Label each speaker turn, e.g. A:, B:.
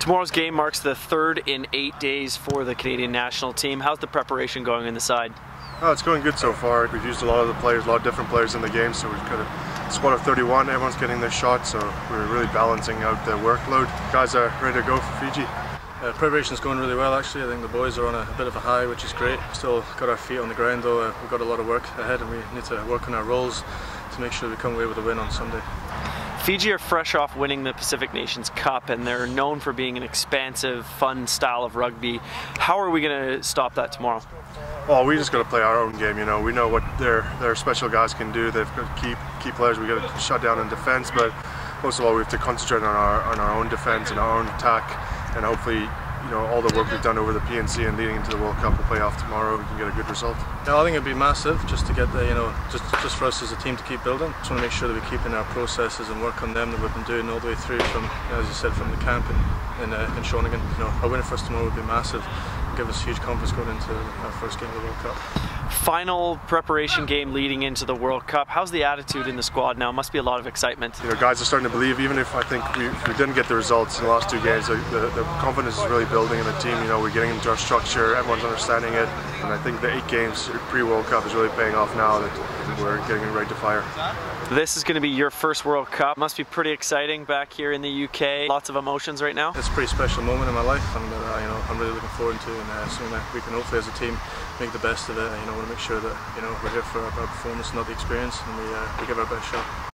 A: Tomorrow's game marks the third in eight days for the Canadian national team. How's the preparation going in the side?
B: Oh, it's going good so far. We've used a lot of the players, a lot of different players in the game, so we've got a squad of 31. Everyone's getting their shot, so we're really balancing out the workload. Guys are ready to go for Fiji.
C: Uh, preparation's going really well actually. I think the boys are on a, a, bit of a high, which is great. Still got our feet on the ground though. Uh, we've got a lot of work ahead, and we need to work on our roles to make sure we come away with a win on Sunday.
A: Fiji are fresh off winning the Pacific Nations Cup and they're known for being an expansive, fun style of rugby. How are we going to stop that tomorrow?
B: Well, we just got to play our own game. You know, we know what their their special guys can do. They've got key key players. We got to shut down in defence, but most of all, we have to concentrate on our on our own defence and our own attack, and hopefully you know all the work we've done over the PNC and leading into the World Cup will play off tomorrow. We can get a good result.
C: Yeah, I think it'd be massive just to get the you know just just for us as a team to keep building. Just want to make sure that we keep in our processes and work on them that we've been doing all the way through from you know, as you said from the camp in in, uh, in Shawnigan. You know, a win for us tomorrow would be massive. Give us huge confidence going into our first game of the World Cup
A: final preparation game leading into the World Cup. How's the attitude in the squad now? Must be a lot of excitement.
B: You know, guys are starting to believe, even if I think we, if we didn't get the results in the last two games, the, the, the, confidence is really building in the team. You know, we're getting into our structure, everyone's understanding it, and I think the eight games pre-World Cup is really paying off now that we're getting right to fire.
A: This is going to be your first World Cup. Must be pretty exciting back here in the UK. Lots of emotions right now.
C: It's a pretty special moment in my life, and uh, you know, I'm really looking forward to, and uh, something that we can hopefully as a team make the best of it. You know, want to make sure that you know we're here for our performance, not the experience, and we uh, we give our best shot.